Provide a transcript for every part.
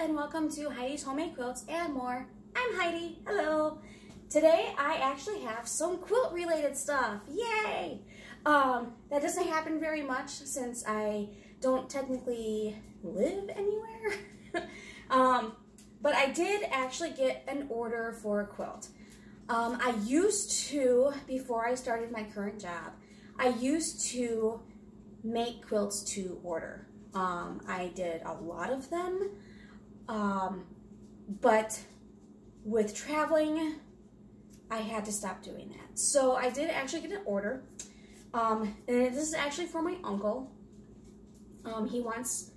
and welcome to Heidi's Homemade Quilts and more. I'm Heidi. Hello. Today I actually have some quilt related stuff. Yay! Um, that doesn't happen very much since I don't technically live anywhere. um, but I did actually get an order for a quilt. Um, I used to, before I started my current job, I used to make quilts to order. Um, I did a lot of them, um, but with traveling, I had to stop doing that. So I did actually get an order, um, and this is actually for my uncle. Um, he wants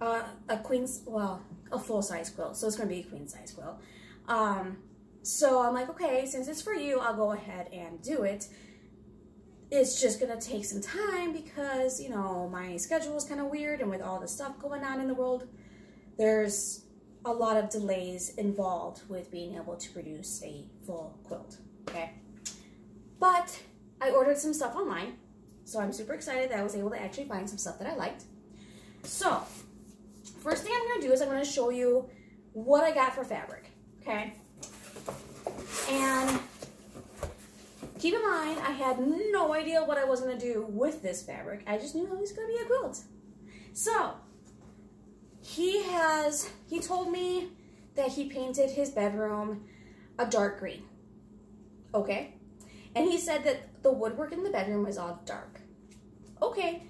uh, a queen, well, a full size quilt, so it's going to be a queen size quilt. Um, so I'm like, okay, since it's for you, I'll go ahead and do it it's just gonna take some time because you know my schedule is kind of weird and with all the stuff going on in the world there's a lot of delays involved with being able to produce a full quilt okay but I ordered some stuff online so I'm super excited that I was able to actually find some stuff that I liked so first thing I'm gonna do is I'm gonna show you what I got for fabric okay and Keep in mind, I had no idea what I was going to do with this fabric. I just knew it was to be a quilt. So, he has, he told me that he painted his bedroom a dark green. Okay? And he said that the woodwork in the bedroom was all dark. Okay.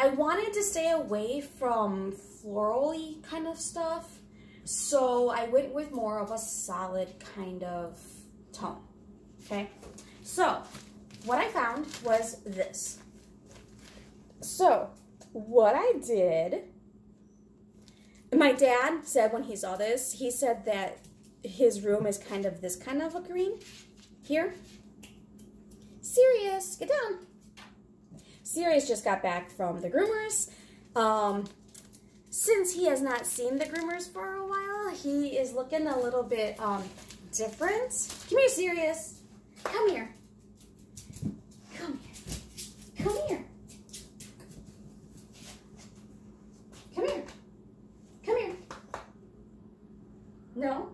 I wanted to stay away from florally kind of stuff, so I went with more of a solid kind of tone. Okay? So, what I found was this. So, what I did, my dad said when he saw this, he said that his room is kind of this kind of a green here. Sirius, get down. Sirius just got back from the groomers. Um, since he has not seen the groomers for a while, he is looking a little bit um, different. Come here, Sirius. Come here. Come here. Come here. Come here. Come here. No?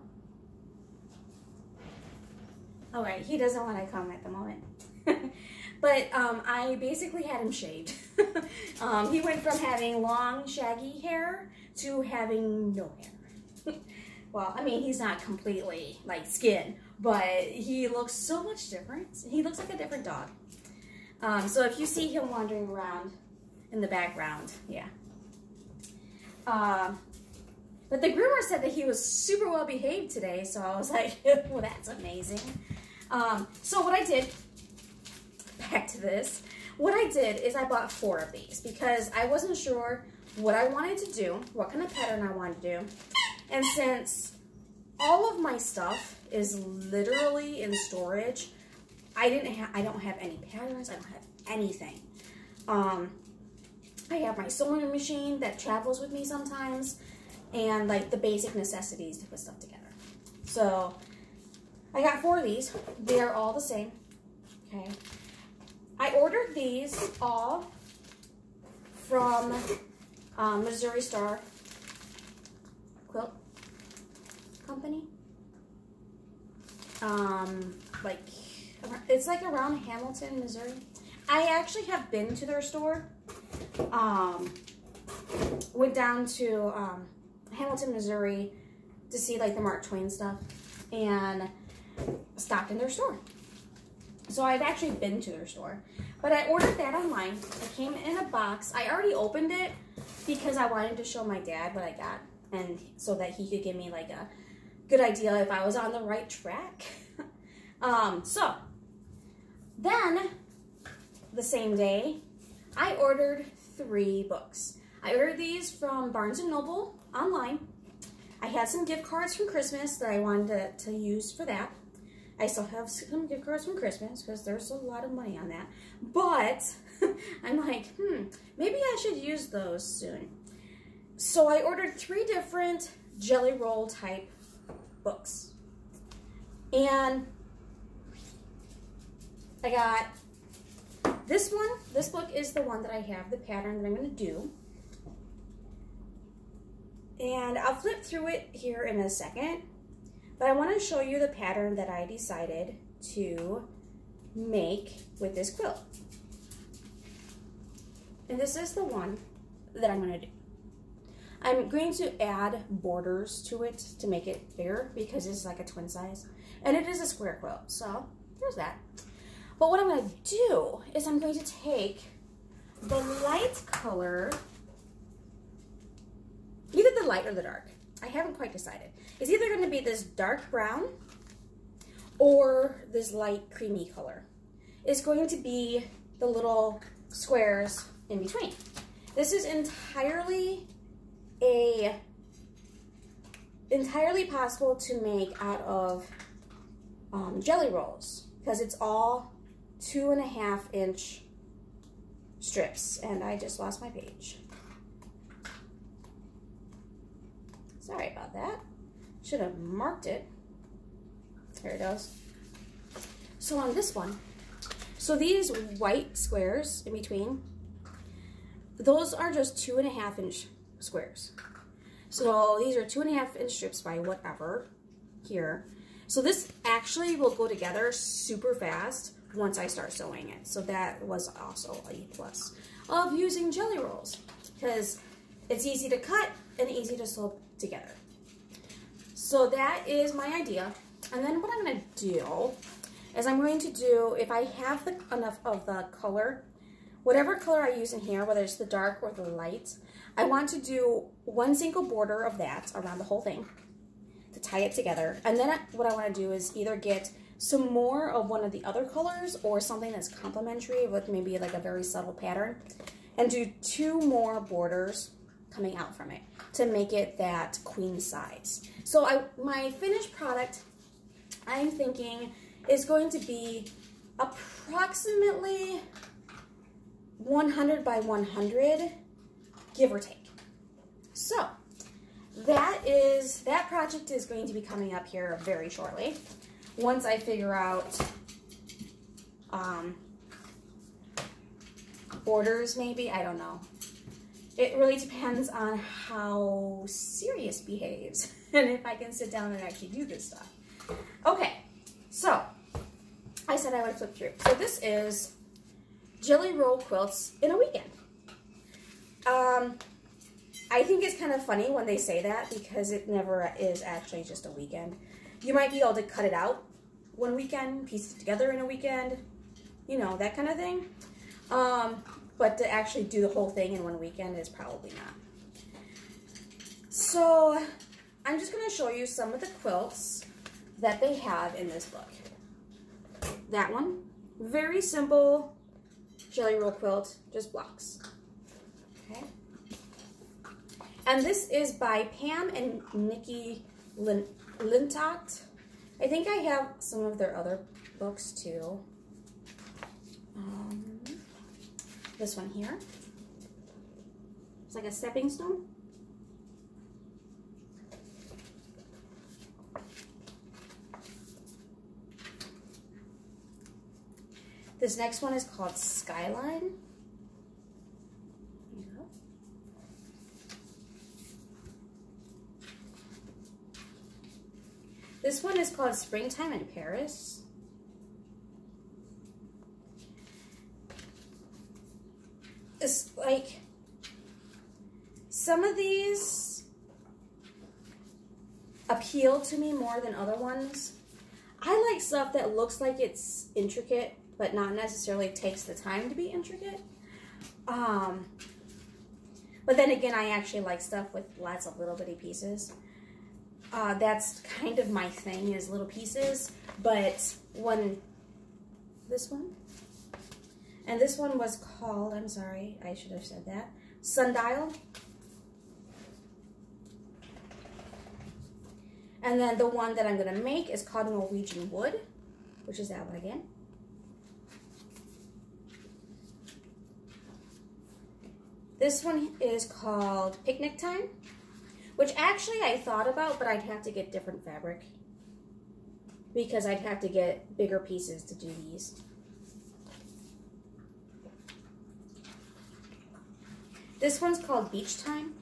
All right, he doesn't want to come at the moment. but um, I basically had him shaved. um, he went from having long, shaggy hair to having no hair. well, I mean, he's not completely like skin, but he looks so much different. He looks like a different dog. Um, so if you see him wandering around in the background, yeah. Um, but the groomer said that he was super well behaved today, so I was like, well, that's amazing. Um, so what I did, back to this, what I did is I bought four of these because I wasn't sure what I wanted to do, what kind of pattern I wanted to do. And since all of my stuff is literally in storage, I didn't have, I don't have any patterns. I don't have anything. Um, I have my sewing machine that travels with me sometimes and like the basic necessities to put stuff together. So I got four of these. They're all the same. Okay. I ordered these all from um, Missouri Star Quilt Company. Um, like it's like around Hamilton, Missouri. I actually have been to their store. Um, went down to um, Hamilton, Missouri to see like the Mark Twain stuff and stopped in their store. So I've actually been to their store. But I ordered that online. It came in a box. I already opened it because I wanted to show my dad what I got and so that he could give me like a good idea if I was on the right track. um, so then, the same day, I ordered three books. I ordered these from Barnes & Noble online. I had some gift cards from Christmas that I wanted to, to use for that. I still have some gift cards from Christmas because there's a lot of money on that. But I'm like, hmm, maybe I should use those soon. So I ordered three different jelly roll type books. And I got this one. This book is the one that I have, the pattern that I'm going to do. And I'll flip through it here in a second, but I want to show you the pattern that I decided to make with this quilt. And this is the one that I'm going to do. I'm going to add borders to it to make it bigger because it's like a twin size. And it is a square quilt, so there's that. But what I'm going to do is I'm going to take the light color, either the light or the dark. I haven't quite decided. It's either going to be this dark brown or this light creamy color. It's going to be the little squares in between. This is entirely a entirely possible to make out of um, jelly rolls because it's all two and a half inch strips and I just lost my page. Sorry about that. Should have marked it. There it goes. So on this one, so these white squares in between, those are just two and a half inch squares. So these are two and a half inch strips by whatever here. So this actually will go together super fast once I start sewing it. So that was also a plus of using jelly rolls because it's easy to cut and easy to sew together. So that is my idea. And then what I'm going to do is I'm going to do, if I have the, enough of the color, whatever color I use in here, whether it's the dark or the light, I want to do one single border of that around the whole thing to tie it together. And then what I want to do is either get some more of one of the other colors or something that's complementary with maybe like a very subtle pattern and do two more borders coming out from it to make it that queen size. So I, my finished product, I'm thinking is going to be approximately 100 by 100, give or take. So that is, that project is going to be coming up here very shortly once I figure out um, borders maybe, I don't know. It really depends on how Sirius behaves and if I can sit down and actually do this stuff. Okay, so I said I would flip through. So this is Jelly Roll Quilts in a weekend. Um, I think it's kind of funny when they say that because it never is actually just a weekend. You might be able to cut it out one weekend, piece it together in a weekend, you know, that kind of thing. Um, but to actually do the whole thing in one weekend is probably not. So I'm just going to show you some of the quilts that they have in this book. That one, very simple jelly roll quilt, just blocks. Okay. And this is by Pam and Nikki Lin Lintott. I think I have some of their other books too. Um, this one here. It's like a stepping stone. This next one is called Skyline. This one is called Springtime in Paris. It's like, some of these appeal to me more than other ones. I like stuff that looks like it's intricate, but not necessarily takes the time to be intricate. Um, but then again, I actually like stuff with lots of little bitty pieces uh, that's kind of my thing is little pieces. But when this one, and this one was called, I'm sorry, I should have said that, Sundial. And then the one that I'm going to make is called Norwegian Wood, which is that one again. This one is called Picnic Time which actually I thought about, but I'd have to get different fabric because I'd have to get bigger pieces to do these. This one's called Beach Time.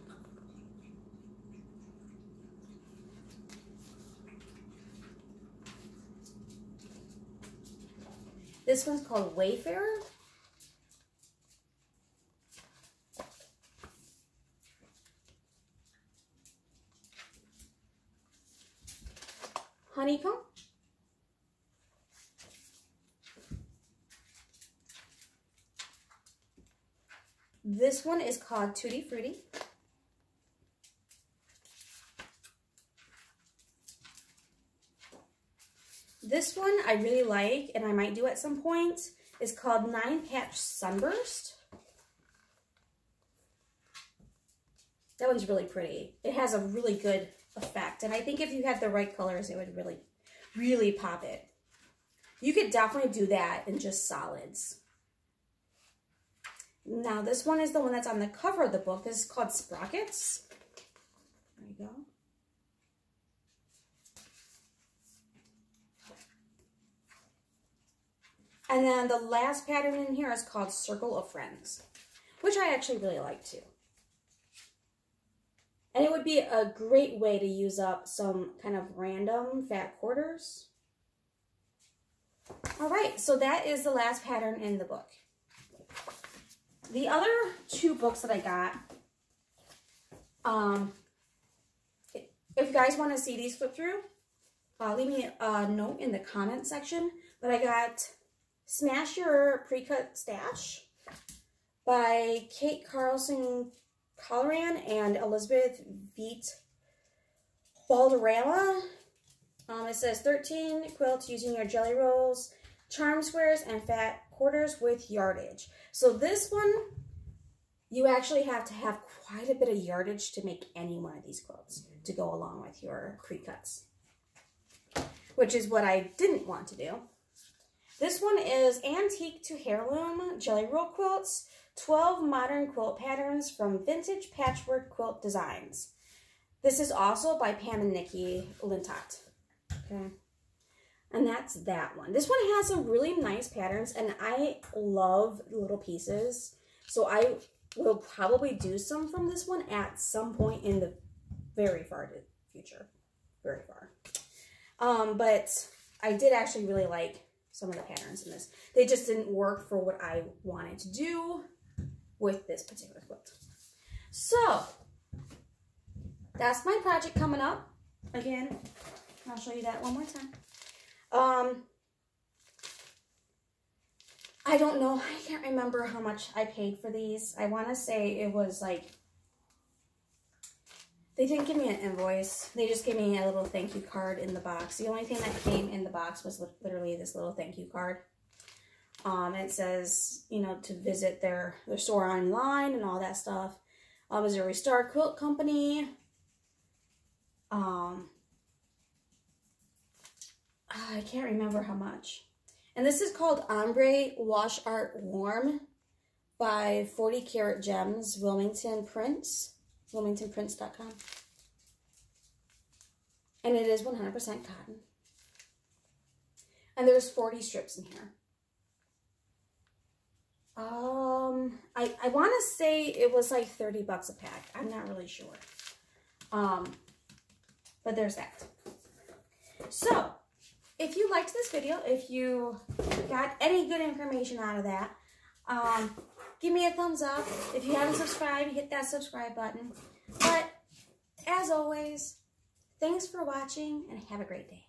This one's called Wayfarer. Honeycomb. This one is called Tutti Frutti. This one I really like, and I might do at some point, is called Nine Patch Sunburst. That one's really pretty. It has a really good effect, and I think if you had the right colors, it would really, really pop it. You could definitely do that in just solids. Now, this one is the one that's on the cover of the book. This is called Sprockets. There you go. And then the last pattern in here is called Circle of Friends, which I actually really like too. And it would be a great way to use up some kind of random fat quarters. All right, so that is the last pattern in the book. The other two books that I got, um, if you guys want to see these flip through, uh, leave me a note in the comment section. But I got Smash Your Pre-Cut Stash by Kate Carlson Colleran and Elizabeth Veit Balderrama. Um, it says 13 quilts using your jelly rolls, charm squares, and fat quarters with yardage. So this one, you actually have to have quite a bit of yardage to make any one of these quilts to go along with your pre-cuts, which is what I didn't want to do. This one is Antique to Heirloom Jelly Roll Quilts, 12 Modern Quilt Patterns from Vintage Patchwork Quilt Designs. This is also by Pam and Nikki Lintott. Okay. And that's that one. This one has some really nice patterns, and I love little pieces. So I will probably do some from this one at some point in the very far future. Very far. Um, but I did actually really like some of the patterns in this. They just didn't work for what I wanted to do with this particular quilt. So, that's my project coming up. Again, I'll show you that one more time. Um, I don't know. I can't remember how much I paid for these. I want to say it was like, they didn't give me an invoice. They just gave me a little thank you card in the box. The only thing that came in the box was literally this little thank you card. Um, it says, you know, to visit their, their store online and all that stuff. Uh, Missouri Star Quilt Company. Um, I can't remember how much. And this is called Ombre Wash Art Warm by 40 Karat Gems, Wilmington Prints, wilmingtonprints.com. And it is 100% cotton. And there's 40 strips in here. Um, I, I want to say it was like 30 bucks a pack. I'm not really sure. Um, but there's that. So, if you liked this video, if you got any good information out of that, um, give me a thumbs up. If you haven't subscribed, hit that subscribe button. But, as always, thanks for watching and have a great day.